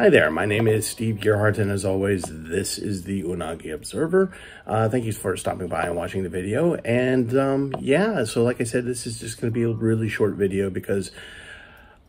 Hi there, my name is Steve Gerhardt, and as always, this is the Unagi Observer. Uh, thank you for stopping by and watching the video. And um, yeah, so like I said, this is just going to be a really short video because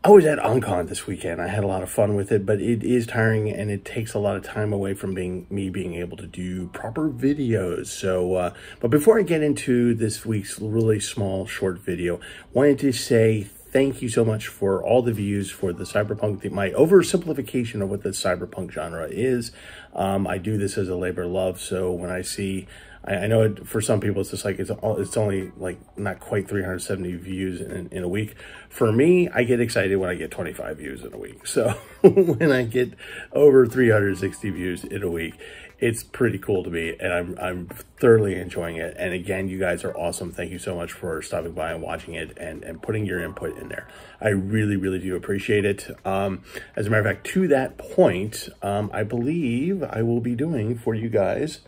I was at OnCon this weekend. I had a lot of fun with it, but it is tiring and it takes a lot of time away from being me being able to do proper videos. So, uh, but before I get into this week's really small short video, wanted to say thank you so much for all the views for the cyberpunk, my oversimplification of what the cyberpunk genre is. Um, I do this as a labor of love, so when I see, I, I know it, for some people it's just like, it's, all, it's only like not quite 370 views in, in a week. For me, I get excited when I get 25 views in a week. So when I get over 360 views in a week, it's pretty cool to me and I'm, I'm thoroughly enjoying it. And again, you guys are awesome. Thank you so much for stopping by and watching it and, and putting your input in there. I really, really do appreciate it. Um, as a matter of fact, to that point, um, I believe I will be doing for you guys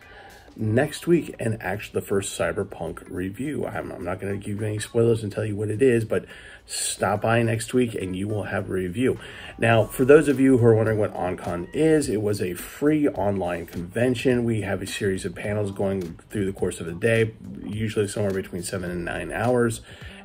next week and actually the first cyberpunk review. I'm, I'm not going to give you any spoilers and tell you what it is but stop by next week and you will have a review. Now for those of you who are wondering what oncon is it was a free online convention. We have a series of panels going through the course of the day usually somewhere between seven and nine hours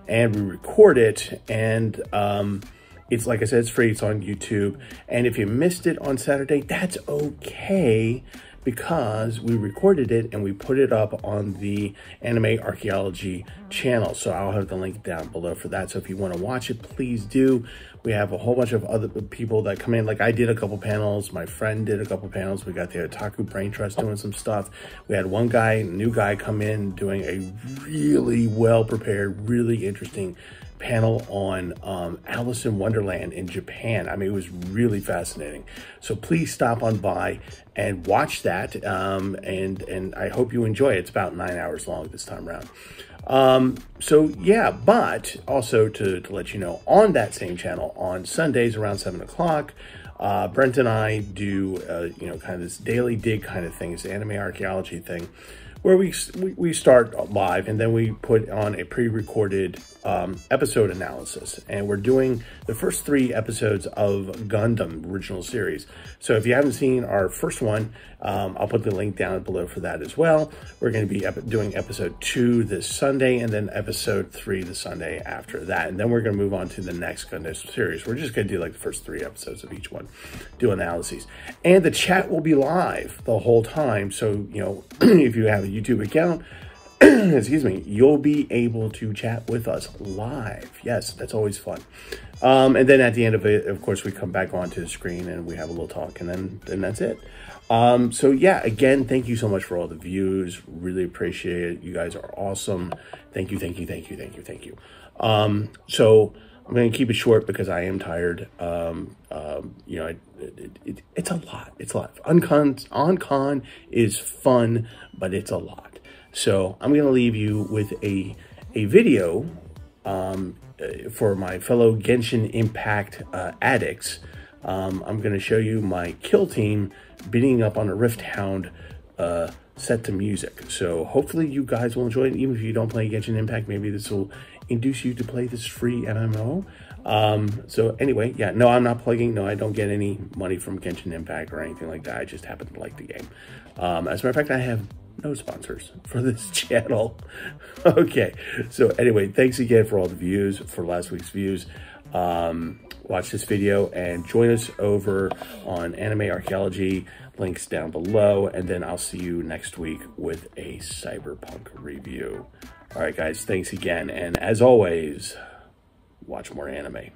and we record it and um, it's like I said, it's free. It's on YouTube. And if you missed it on Saturday, that's okay because we recorded it and we put it up on the Anime Archaeology channel. So I'll have the link down below for that. So if you want to watch it, please do. We have a whole bunch of other people that come in. Like I did a couple panels. My friend did a couple panels. We got the Otaku Brain Trust doing some stuff. We had one guy, new guy come in doing a really well prepared, really interesting panel on um, Alice in Wonderland in Japan. I mean, it was really fascinating. So please stop on by and watch that. Um, and, and I hope you enjoy it. It's about nine hours long this time around. Um, so yeah, but also to, to let you know, on that same channel on Sundays around seven o'clock, uh, Brent and I do, uh, you know, kind of this daily dig kind of thing. this anime archaeology thing where we, we start live and then we put on a pre-recorded um, episode analysis. And we're doing the first three episodes of Gundam original series. So if you haven't seen our first one, um, I'll put the link down below for that as well. We're going to be doing episode two this Sunday and then episode three the Sunday after that. And then we're going to move on to the next Gundam series. We're just going to do like the first three episodes of each one, do analyses. And the chat will be live the whole time. So, you know, if you have a YouTube account, excuse me, you'll be able to chat with us live. Yes, that's always fun. Um, and then at the end of it, of course, we come back onto the screen and we have a little talk and then, then that's it. Um, so yeah, again, thank you so much for all the views. Really appreciate it. You guys are awesome. Thank you, thank you, thank you, thank you, thank you. Um, so I'm going to keep it short because I am tired. Um, um, you know, it, it, it, it's a lot. It's a lot. OnCon is fun, but it's a lot. So I'm going to leave you with a, a video um, uh, for my fellow Genshin Impact uh, addicts. Um, I'm going to show you my kill team beating up on a Rift Hound uh, set to music. So hopefully you guys will enjoy it. Even if you don't play Genshin Impact, maybe this will induce you to play this free MMO. Um, so anyway, yeah, no, I'm not plugging. No, I don't get any money from Genshin Impact or anything like that. I just happen to like the game. Um, as a matter of fact, I have no sponsors for this channel. okay, so anyway, thanks again for all the views, for last week's views. Um, watch this video and join us over on Anime Archaeology, links down below, and then I'll see you next week with a Cyberpunk review. All right, guys, thanks again, and as always, watch more anime.